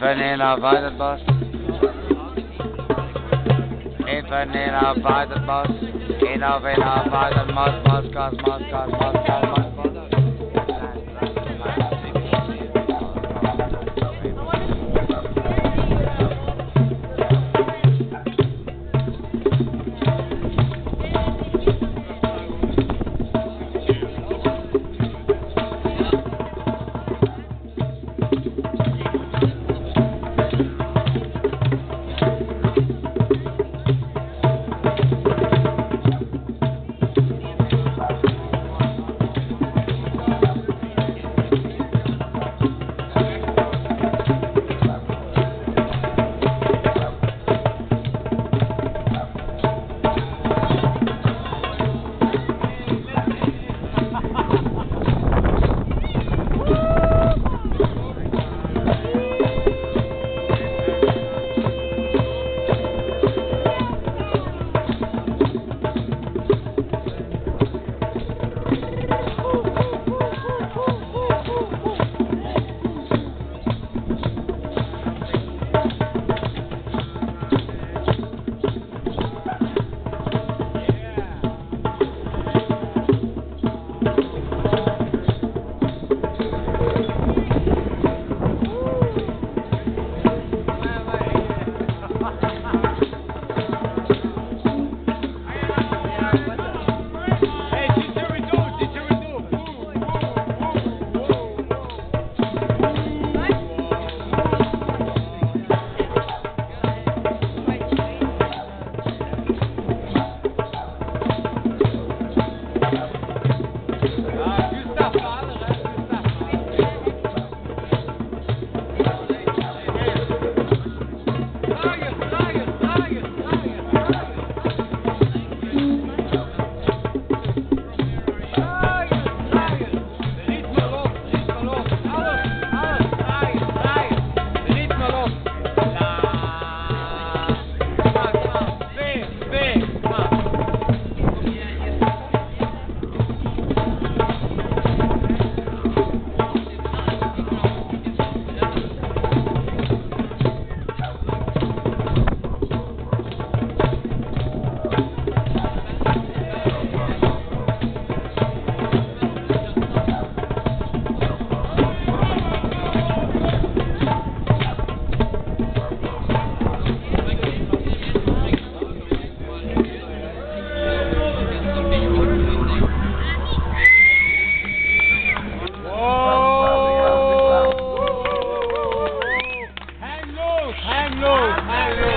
Panera by the bus. In Panera by the bus. In Avena by the bus, bus, bus, bus, bus, bus, bus, bus. hang low, hang low.